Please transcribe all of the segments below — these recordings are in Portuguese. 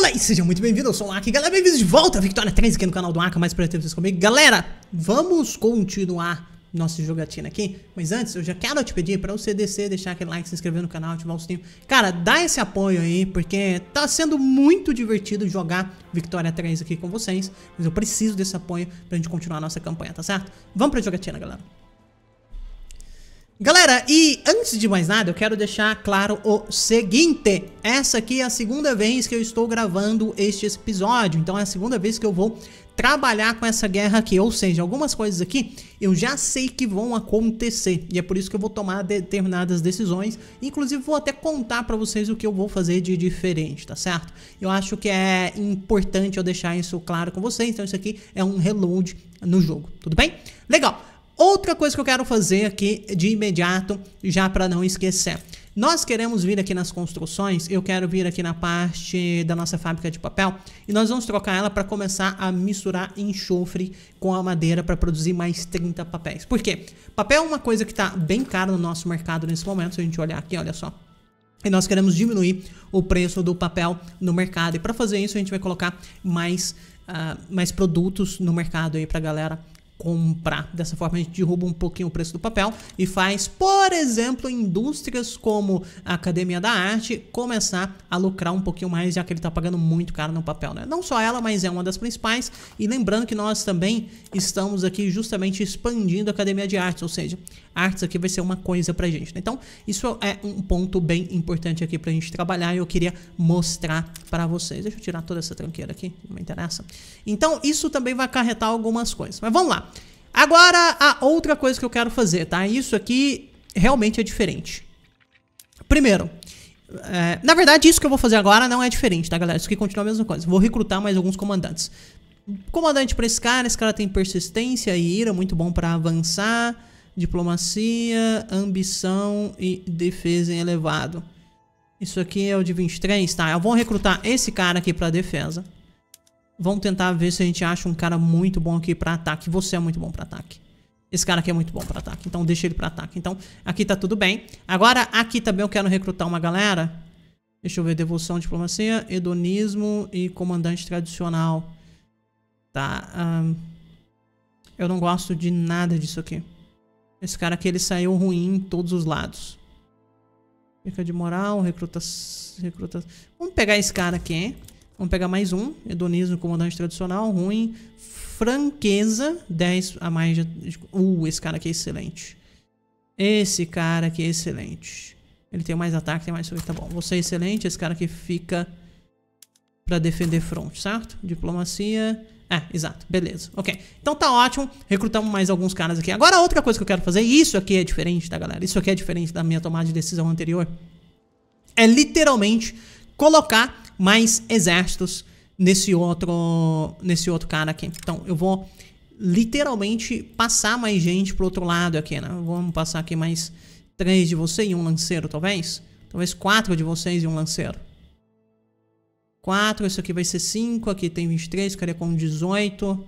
Olá e sejam muito bem-vindos, eu sou o Aki, galera, bem-vindos de volta a Victoria 3 aqui no canal do Aka, mais pra ter vocês comigo. Galera, vamos continuar nossa jogatina aqui, mas antes eu já quero te pedir pra você descer, deixar aquele like, se inscrever no canal, ativar o sininho. Cara, dá esse apoio aí, porque tá sendo muito divertido jogar Victoria 3 aqui com vocês, mas eu preciso desse apoio pra gente continuar a nossa campanha, tá certo? Vamos pra jogatina, galera. Galera, e antes de mais nada, eu quero deixar claro o seguinte. Essa aqui é a segunda vez que eu estou gravando este episódio. Então é a segunda vez que eu vou trabalhar com essa guerra aqui. Ou seja, algumas coisas aqui eu já sei que vão acontecer. E é por isso que eu vou tomar determinadas decisões. Inclusive vou até contar pra vocês o que eu vou fazer de diferente, tá certo? Eu acho que é importante eu deixar isso claro com vocês. Então isso aqui é um reload no jogo, tudo bem? Legal. Outra coisa que eu quero fazer aqui de imediato, já para não esquecer. Nós queremos vir aqui nas construções, eu quero vir aqui na parte da nossa fábrica de papel e nós vamos trocar ela para começar a misturar enxofre com a madeira para produzir mais 30 papéis. Por quê? Papel é uma coisa que está bem caro no nosso mercado nesse momento, se a gente olhar aqui, olha só. E nós queremos diminuir o preço do papel no mercado. E para fazer isso, a gente vai colocar mais, uh, mais produtos no mercado aí para galera comprar. Dessa forma a gente derruba um pouquinho o preço do papel e faz, por exemplo, indústrias como a Academia da Arte começar a lucrar um pouquinho mais, já que ele está pagando muito caro no papel, né? Não só ela, mas é uma das principais. E lembrando que nós também estamos aqui justamente expandindo a Academia de Artes, ou seja, artes aqui vai ser uma coisa pra gente. Né? Então, isso é um ponto bem importante aqui pra gente trabalhar e eu queria mostrar para vocês. Deixa eu tirar toda essa tranqueira aqui, não me interessa. Então, isso também vai acarretar algumas coisas. Mas vamos lá. Agora, a outra coisa que eu quero fazer, tá? Isso aqui realmente é diferente. Primeiro, é, na verdade, isso que eu vou fazer agora não é diferente, tá, galera? Isso aqui continua a mesma coisa. Vou recrutar mais alguns comandantes. Comandante para esse cara, esse cara tem persistência e ira, muito bom para avançar. Diplomacia, ambição e defesa em elevado. Isso aqui é o de 23, tá? Eu vou recrutar esse cara aqui pra defesa. Vamos tentar ver se a gente acha um cara muito bom aqui pra ataque. Você é muito bom pra ataque. Esse cara aqui é muito bom pra ataque, então deixa ele pra ataque. Então, aqui tá tudo bem. Agora, aqui também eu quero recrutar uma galera. Deixa eu ver, devoção, diplomacia, hedonismo e comandante tradicional. Tá, um, eu não gosto de nada disso aqui. Esse cara aqui, ele saiu ruim em todos os lados. Fica de moral, recruta... recruta... Vamos pegar esse cara aqui, hein? Vamos pegar mais um. Hedonismo, comandante tradicional, ruim. Franqueza, 10 a mais de... Uh, esse cara aqui é excelente. Esse cara aqui é excelente. Ele tem mais ataque, tem mais... Tá bom, você é excelente. Esse cara aqui fica pra defender front, certo? Diplomacia... É, exato, beleza, ok. Então tá ótimo, recrutamos mais alguns caras aqui. Agora outra coisa que eu quero fazer, isso aqui é diferente, tá galera? Isso aqui é diferente da minha tomada de decisão anterior. É literalmente colocar mais exércitos nesse outro, nesse outro cara aqui. Então eu vou literalmente passar mais gente pro outro lado aqui, né? Vamos passar aqui mais três de você e um lanceiro, talvez? Talvez quatro de vocês e um lanceiro. 4, isso aqui vai ser 5, aqui tem 23, ficaria com 18.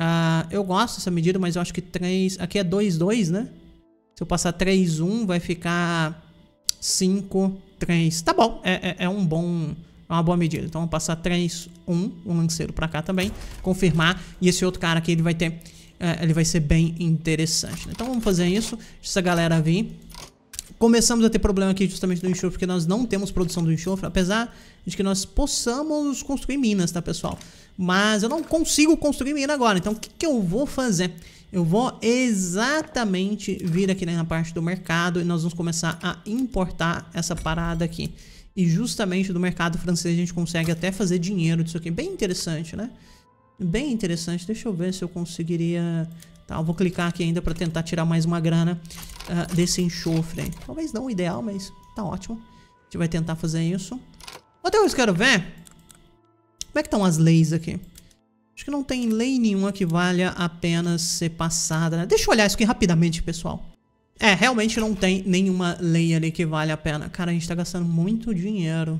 Ah, eu gosto dessa medida, mas eu acho que 3... Aqui é 2, 2, né? Se eu passar 3, 1, vai ficar 5, 3. Tá bom, é, é, é um bom... É uma boa medida. Então, vamos passar 3, 1, um lanceiro pra cá também. Confirmar. E esse outro cara aqui, ele vai ter... É, ele vai ser bem interessante. Né? Então, vamos fazer isso. Essa galera vir. Começamos a ter problema aqui justamente do enxofre, porque nós não temos produção do enxofre, apesar de que nós possamos construir minas, tá, pessoal? Mas eu não consigo construir mina agora, então o que, que eu vou fazer? Eu vou exatamente vir aqui na parte do mercado e nós vamos começar a importar essa parada aqui. E justamente do mercado francês a gente consegue até fazer dinheiro disso aqui. Bem interessante, né? Bem interessante. Deixa eu ver se eu conseguiria Tá, eu vou clicar aqui ainda para tentar tirar mais uma grana uh, desse enxofre. Talvez não o ideal, mas tá ótimo. A gente vai tentar fazer isso. Outra coisa que eu quero ver. Como é que estão as leis aqui? Acho que não tem lei nenhuma que valha a pena ser passada. Né? Deixa eu olhar isso aqui rapidamente, pessoal. É, realmente não tem nenhuma lei ali que vale a pena. Cara, a gente tá gastando muito dinheiro.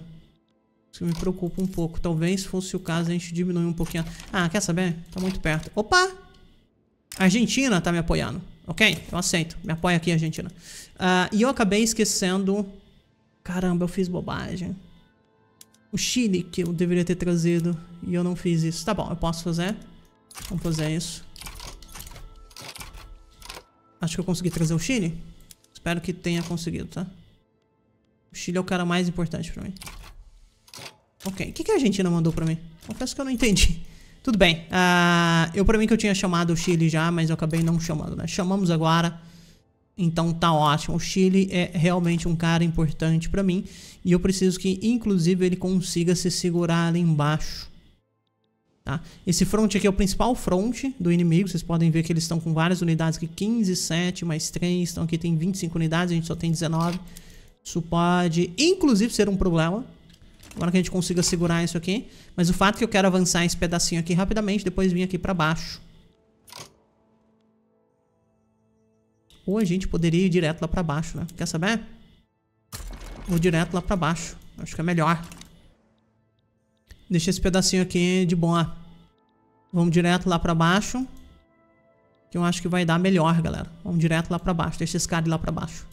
Isso me preocupa um pouco. Talvez fosse o caso a gente diminuir um pouquinho. Ah, quer saber? Tá muito perto. Opa! A Argentina tá me apoiando. Ok? Eu aceito. Me apoia aqui, Argentina. Uh, e eu acabei esquecendo... Caramba, eu fiz bobagem. O Chile que eu deveria ter trazido e eu não fiz isso. Tá bom, eu posso fazer. Vamos fazer isso. Acho que eu consegui trazer o Chile. Espero que tenha conseguido, tá? O Chile é o cara mais importante pra mim. Ok. O que, que a Argentina mandou pra mim? Confesso que eu não entendi. Tudo bem. Uh, eu, pra mim, que eu tinha chamado o Chile já, mas eu acabei não chamando, né? Chamamos agora. Então tá ótimo. O Chile é realmente um cara importante pra mim. E eu preciso que, inclusive, ele consiga se segurar ali embaixo. Tá? Esse front aqui é o principal front do inimigo. Vocês podem ver que eles estão com várias unidades aqui. 15, 7, mais 3. Então aqui tem 25 unidades, a gente só tem 19. Isso pode, inclusive, ser um problema. Agora que a gente consiga segurar isso aqui. Mas o fato é que eu quero avançar esse pedacinho aqui rapidamente, depois vir aqui pra baixo. Ou a gente poderia ir direto lá pra baixo, né? Quer saber? Vou direto lá pra baixo. Acho que é melhor. Deixa esse pedacinho aqui de boa. Vamos direto lá pra baixo. Que eu acho que vai dar melhor, galera. Vamos direto lá pra baixo. Deixa esse cara lá pra baixo.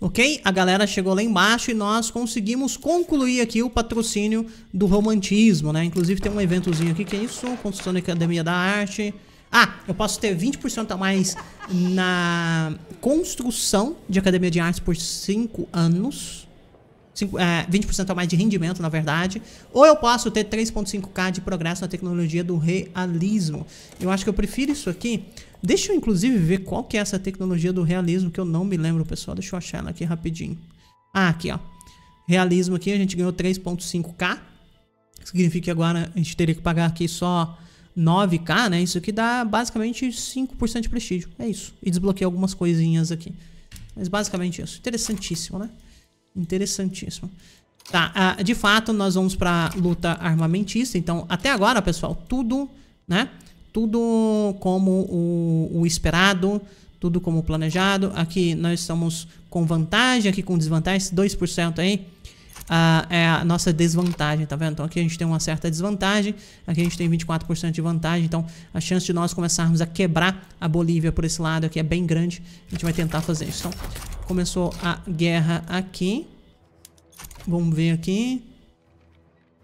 Ok? A galera chegou lá embaixo e nós conseguimos concluir aqui o patrocínio do romantismo, né? Inclusive tem um eventozinho aqui que é isso. Construção da Academia da Arte. Ah, eu posso ter 20% a mais na construção de Academia de Artes por 5 anos é, 20% a mais de rendimento, na verdade. Ou eu posso ter 3.5k de progresso na tecnologia do realismo. Eu acho que eu prefiro isso aqui. Deixa eu, inclusive, ver qual que é essa tecnologia do realismo, que eu não me lembro, pessoal. Deixa eu achar ela aqui rapidinho. Ah, aqui, ó. Realismo aqui, a gente ganhou 3.5k. Significa que agora a gente teria que pagar aqui só 9k, né? Isso aqui dá basicamente 5% de prestígio. É isso. E desbloqueia algumas coisinhas aqui. Mas basicamente isso. Interessantíssimo, né? Interessantíssimo. Tá, uh, de fato, nós vamos pra luta armamentista. Então, até agora, pessoal, tudo, né? Tudo como o, o esperado, tudo como planejado. Aqui nós estamos com vantagem, aqui com desvantagem, 2% aí. É a nossa desvantagem, tá vendo? Então aqui a gente tem uma certa desvantagem, aqui a gente tem 24% de vantagem, então a chance de nós começarmos a quebrar a Bolívia por esse lado aqui é bem grande, a gente vai tentar fazer isso. Então, começou a guerra aqui, vamos ver aqui,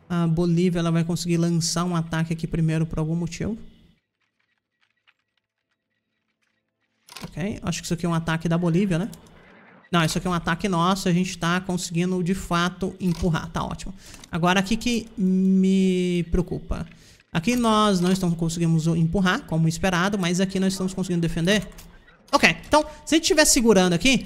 a Bolívia ela vai conseguir lançar um ataque aqui primeiro por algum motivo. Ok, acho que isso aqui é um ataque da Bolívia, né? Não, isso aqui é um ataque nosso, a gente tá conseguindo de fato empurrar, tá ótimo. Agora aqui que me preocupa. Aqui nós não estamos conseguindo empurrar, como esperado, mas aqui nós estamos conseguindo defender. Ok, então, se a gente estiver segurando aqui,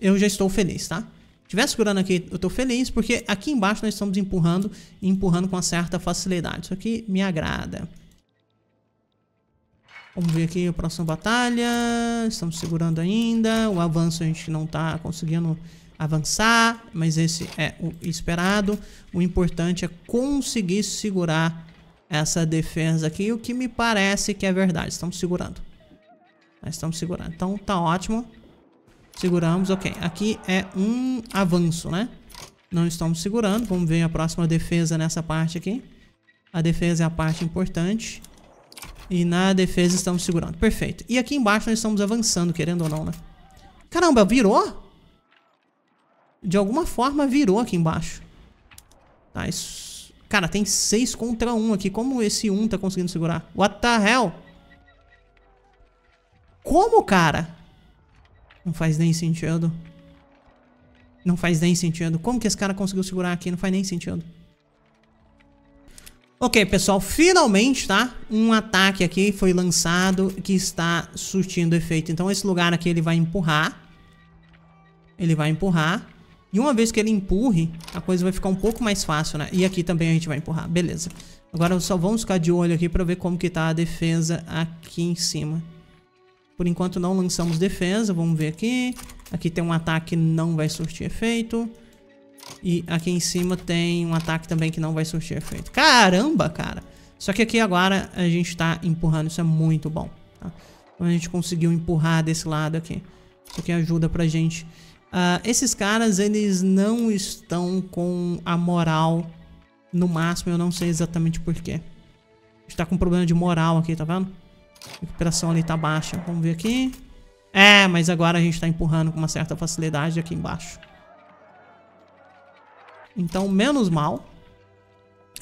eu já estou feliz, tá? Estiver segurando aqui, eu estou feliz, porque aqui embaixo nós estamos empurrando empurrando com uma certa facilidade. Isso aqui me agrada. Vamos ver aqui a próxima batalha. Estamos segurando ainda. O avanço a gente não está conseguindo avançar. Mas esse é o esperado. O importante é conseguir segurar essa defesa aqui. O que me parece que é verdade. Estamos segurando. Estamos segurando. Então tá ótimo. Seguramos. Ok. Aqui é um avanço, né? Não estamos segurando. Vamos ver a próxima defesa nessa parte aqui. A defesa é a parte importante. E na defesa estamos segurando. Perfeito. E aqui embaixo nós estamos avançando, querendo ou não, né? Caramba, virou? De alguma forma virou aqui embaixo. Tá, isso... Cara, tem 6 contra 1 aqui. Como esse 1 tá conseguindo segurar? What the hell? Como, cara? Não faz nem sentido. Não faz nem sentido. Como que esse cara conseguiu segurar aqui? Não faz nem sentido. Ok, pessoal, finalmente, tá? Um ataque aqui foi lançado que está surtindo efeito. Então esse lugar aqui ele vai empurrar. Ele vai empurrar. E uma vez que ele empurre, a coisa vai ficar um pouco mais fácil, né? E aqui também a gente vai empurrar, beleza. Agora só vamos ficar de olho aqui pra ver como que tá a defesa aqui em cima. Por enquanto não lançamos defesa, vamos ver aqui. Aqui tem um ataque que não vai surtir efeito. E aqui em cima tem um ataque também que não vai surtir efeito. Caramba, cara! Só que aqui agora a gente tá empurrando, isso é muito bom. Tá? Então a gente conseguiu empurrar desse lado aqui. Isso aqui ajuda pra gente. Uh, esses caras, eles não estão com a moral no máximo, eu não sei exatamente porquê. A gente tá com problema de moral aqui, tá vendo? A recuperação ali tá baixa. Vamos ver aqui. É, mas agora a gente tá empurrando com uma certa facilidade aqui embaixo. Então, menos mal.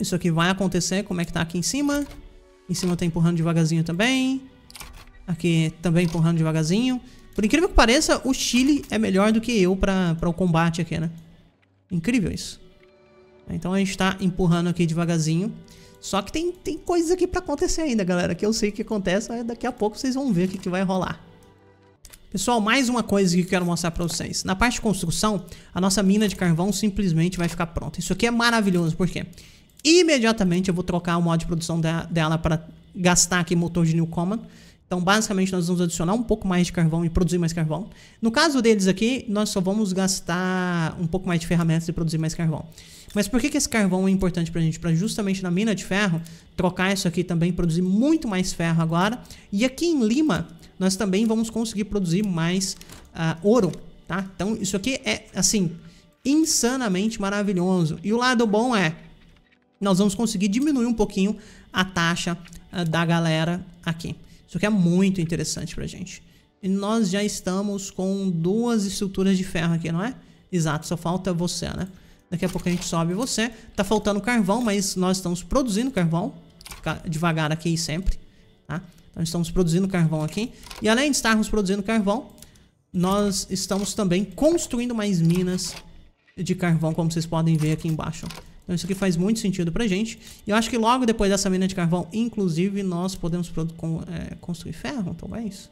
Isso aqui vai acontecer. Como é que tá aqui em cima? Em cima tá empurrando devagarzinho também. Aqui também empurrando devagarzinho. Por incrível que pareça, o Chile é melhor do que eu pra o combate aqui, né? Incrível isso. Então a gente tá empurrando aqui devagarzinho. Só que tem, tem coisas aqui pra acontecer ainda, galera. Que eu sei que acontece, daqui a pouco vocês vão ver o que, que vai rolar. Pessoal, mais uma coisa que eu quero mostrar pra vocês. Na parte de construção, a nossa mina de carvão simplesmente vai ficar pronta. Isso aqui é maravilhoso, por quê? Imediatamente eu vou trocar o modo de produção dela para gastar aqui motor de Newcomen. Então, basicamente, nós vamos adicionar um pouco mais de carvão e produzir mais carvão. No caso deles aqui, nós só vamos gastar um pouco mais de ferramentas e produzir mais carvão. Mas por que, que esse carvão é importante pra gente? Para justamente na mina de ferro, trocar isso aqui também, produzir muito mais ferro agora. E aqui em Lima, nós também vamos conseguir produzir mais uh, ouro, tá? Então isso aqui é, assim, insanamente maravilhoso. E o lado bom é, nós vamos conseguir diminuir um pouquinho a taxa uh, da galera aqui. Isso aqui é muito interessante pra gente. E nós já estamos com duas estruturas de ferro aqui, não é? Exato, só falta você, né? Daqui a pouco a gente sobe você. Tá faltando carvão, mas nós estamos produzindo carvão. Devagar aqui sempre, tá? Então estamos produzindo carvão aqui. E além de estarmos produzindo carvão, nós estamos também construindo mais minas de carvão, como vocês podem ver aqui embaixo. Então isso aqui faz muito sentido pra gente. E eu acho que logo depois dessa mina de carvão, inclusive, nós podemos com, é, construir ferro, talvez.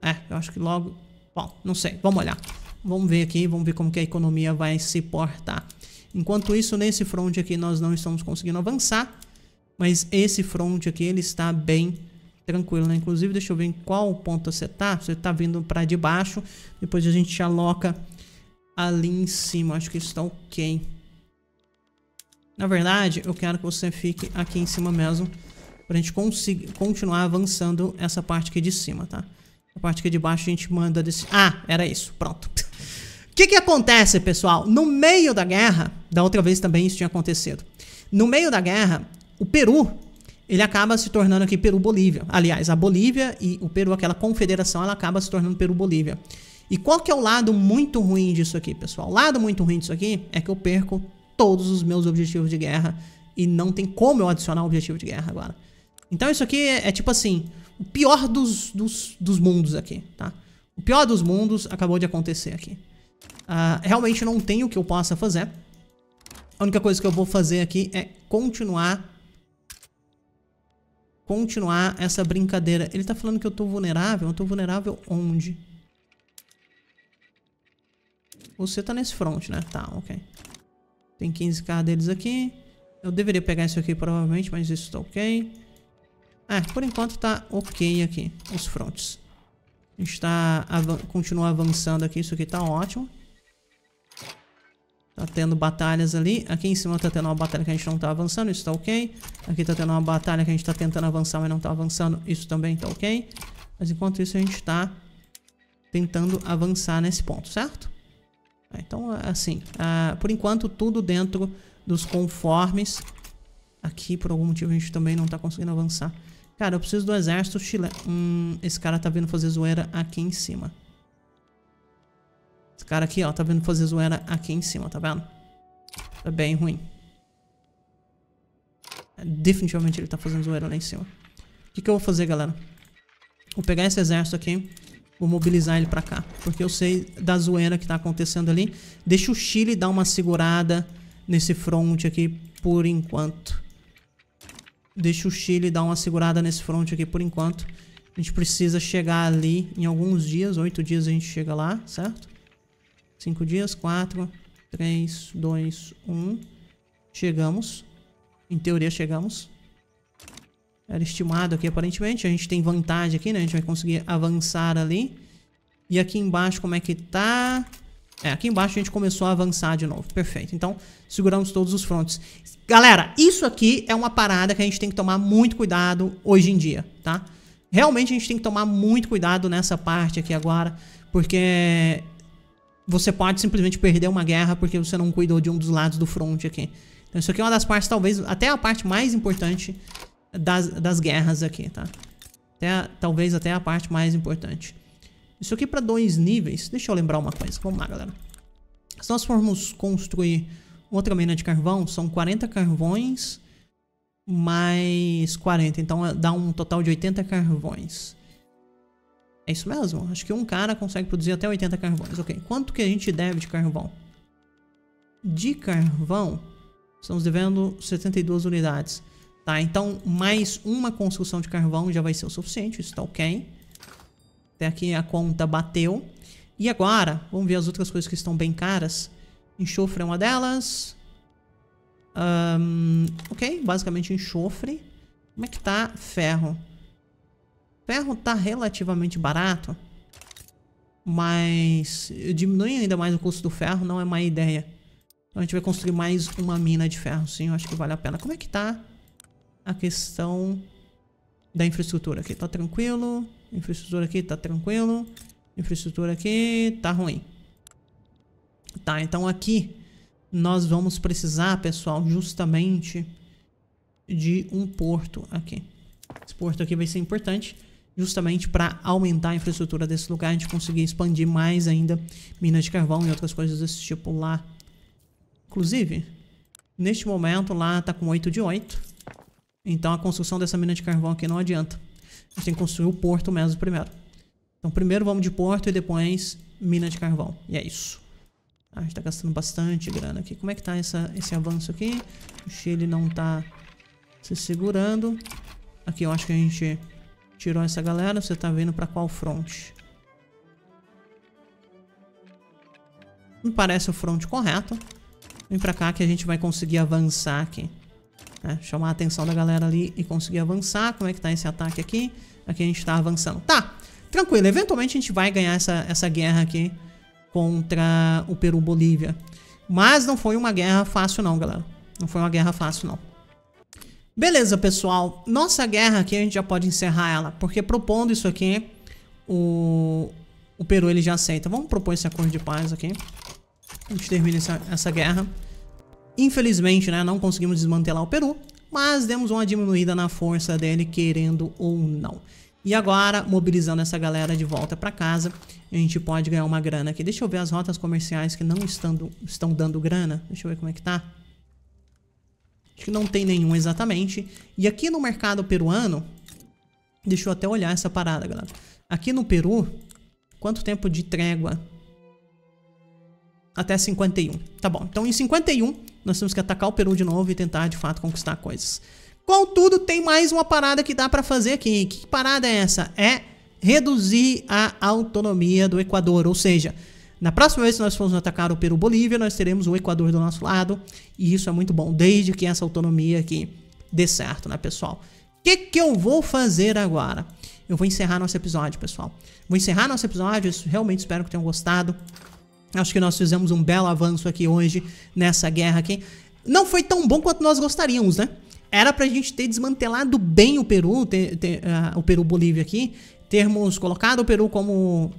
É, eu acho que logo... Bom, não sei, vamos olhar. Vamos ver aqui, vamos ver como que a economia vai se portar. Enquanto isso, nesse front aqui, nós não estamos conseguindo avançar. Mas esse front aqui, ele está bem tranquilo, né? Inclusive, deixa eu ver em qual ponto você tá. Você tá vindo para de baixo. Depois a gente aloca ali em cima. Acho que está ok. Na verdade, eu quero que você fique aqui em cima mesmo. Pra gente conseguir continuar avançando essa parte aqui de cima, tá? A parte aqui de baixo a gente manda desse... Ah, era isso. Pronto. O que que acontece, pessoal? No meio da guerra, da outra vez também isso tinha acontecido. No meio da guerra, o Peru, ele acaba se tornando aqui Peru-Bolívia. Aliás, a Bolívia e o Peru, aquela confederação, ela acaba se tornando Peru-Bolívia. E qual que é o lado muito ruim disso aqui, pessoal? O lado muito ruim disso aqui é que eu perco todos os meus objetivos de guerra e não tem como eu adicionar objetivo de guerra agora. Então isso aqui é, é tipo assim, o pior dos, dos, dos, mundos aqui, tá? O pior dos mundos acabou de acontecer aqui. Uh, realmente não tem o que eu possa fazer. A única coisa que eu vou fazer aqui é continuar continuar essa brincadeira. Ele tá falando que eu tô vulnerável? Eu tô vulnerável onde? Você tá nesse front, né? Tá, ok. Tem 15k deles aqui. Eu deveria pegar isso aqui provavelmente, mas isso tá ok. É, por enquanto tá ok aqui, os fronts. A gente tá, av continua avançando aqui, isso aqui tá ótimo. Tá tendo batalhas ali. Aqui em cima tá tendo uma batalha que a gente não tá avançando, isso tá ok. Aqui tá tendo uma batalha que a gente tá tentando avançar, mas não tá avançando, isso também tá ok. Mas enquanto isso a gente tá tentando avançar nesse ponto, certo? Então, assim, uh, por enquanto tudo dentro dos conformes. Aqui, por algum motivo, a gente também não tá conseguindo avançar. Cara, eu preciso do exército chileno. Hum, esse cara tá vindo fazer zoeira aqui em cima. Esse cara aqui, ó, tá vindo fazer zoeira aqui em cima, tá vendo? Tá bem ruim. Definitivamente ele tá fazendo zoeira lá em cima. O que, que eu vou fazer, galera? Vou pegar esse exército aqui. Vou mobilizar ele pra cá. Porque eu sei da zoeira que tá acontecendo ali. Deixa o Chile dar uma segurada nesse front aqui por enquanto. Deixa o Chile dar uma segurada nesse front aqui por enquanto. A gente precisa chegar ali em alguns dias. Oito dias a gente chega lá, certo? Cinco dias. Quatro. Três. Dois. Um. Chegamos. Em teoria chegamos. Era estimado aqui, aparentemente. A gente tem vantagem aqui, né? A gente vai conseguir avançar ali. E aqui embaixo, como é que tá? É, aqui embaixo a gente começou a avançar de novo. Perfeito. Então, seguramos todos os frontes. Galera, isso aqui é uma parada que a gente tem que tomar muito cuidado hoje em dia, tá? Realmente a gente tem que tomar muito cuidado nessa parte aqui agora, porque você pode simplesmente perder uma guerra porque você não cuidou de um dos lados do front aqui. Então isso aqui é uma das partes, talvez, até a parte mais importante das, das guerras aqui, tá? Até, talvez até a parte mais importante. Isso aqui para dois níveis. Deixa eu lembrar uma coisa. Vamos lá, galera. Se nós formos construir outra mina de carvão, são 40 carvões mais 40. Então dá um total de 80 carvões. É isso mesmo? Acho que um cara consegue produzir até 80 carvões. Ok. Quanto que a gente deve de carvão? De carvão, estamos devendo 72 unidades. Tá, então mais uma construção de carvão já vai ser o suficiente. Isso tá ok. Até aqui a conta bateu. E agora, vamos ver as outras coisas que estão bem caras. Enxofre é uma delas. Um, ok, basicamente enxofre. Como é que tá ferro? Ferro tá relativamente barato. Mas diminuir ainda mais o custo do ferro não é má ideia. Então a gente vai construir mais uma mina de ferro, sim. Eu acho que vale a pena. Como é que tá a questão da infraestrutura aqui? Tá tranquilo. Infraestrutura aqui tá tranquilo. Infraestrutura aqui tá ruim. Tá, então aqui nós vamos precisar, pessoal, justamente de um porto aqui. Esse porto aqui vai ser importante justamente para aumentar a infraestrutura desse lugar, a gente conseguir expandir mais ainda minas de carvão e outras coisas desse tipo lá. Inclusive, neste momento lá tá com 8 de 8. Então a construção dessa mina de carvão aqui não adianta. A gente tem que construir o porto mesmo primeiro. Então primeiro vamos de porto e depois mina de carvão. E é isso. A gente tá gastando bastante grana aqui. Como é que tá essa, esse avanço aqui? O Chile não tá se segurando. Aqui eu acho que a gente tirou essa galera. Você tá vindo pra qual front? Me parece o front correto. Vem pra cá que a gente vai conseguir avançar aqui. É, chamar a atenção da galera ali e conseguir avançar. Como é que tá esse ataque aqui? Aqui a gente tá avançando. Tá, tranquilo. Eventualmente a gente vai ganhar essa, essa guerra aqui contra o Peru-Bolívia. Mas não foi uma guerra fácil não, galera. Não foi uma guerra fácil não. Beleza, pessoal. Nossa guerra aqui a gente já pode encerrar ela. Porque propondo isso aqui, o, o Peru ele já aceita. Vamos propor esse acordo de paz aqui. A gente termina essa, essa guerra. Infelizmente, né, não conseguimos desmantelar o Peru. Mas demos uma diminuída na força dele, querendo ou não. E agora, mobilizando essa galera de volta para casa, a gente pode ganhar uma grana aqui. Deixa eu ver as rotas comerciais que não estão, estão dando grana. Deixa eu ver como é que tá. Acho que não tem nenhum exatamente. E aqui no mercado peruano, deixa eu até olhar essa parada, galera. Aqui no Peru, quanto tempo de trégua? Até 51. Tá bom, então em 51 nós temos que atacar o Peru de novo e tentar de fato conquistar coisas. Contudo, tem mais uma parada que dá para fazer aqui. Que parada é essa? É reduzir a autonomia do Equador, ou seja, na próxima vez que nós formos atacar o Peru-Bolívia, nós teremos o Equador do nosso lado, e isso é muito bom, desde que essa autonomia aqui dê certo, né, pessoal? O que, que eu vou fazer agora? Eu vou encerrar nosso episódio, pessoal. Vou encerrar nosso episódio, realmente espero que tenham gostado. Acho que nós fizemos um belo avanço aqui hoje, nessa guerra aqui. Não foi tão bom quanto nós gostaríamos, né? Era pra gente ter desmantelado bem o Peru, ter, ter, uh, o Peru-Bolívia aqui, termos colocado o Peru como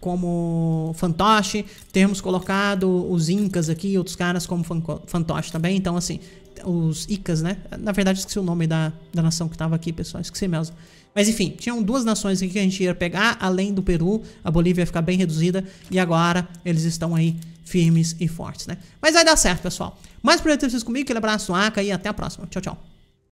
como fantoche, termos colocado os incas aqui, outros caras como fantoche também, então assim, os icas, né? Na verdade esqueci o nome da, da nação que tava aqui, pessoal, esqueci mesmo. Mas enfim, tinham duas nações aqui que a gente ia pegar, além do Peru, a Bolívia ia ficar bem reduzida, e agora eles estão aí firmes e fortes, né? Mas vai dar certo, pessoal. Mais por ter vocês comigo, aquele abraço, Aka, e até a próxima. Tchau, tchau.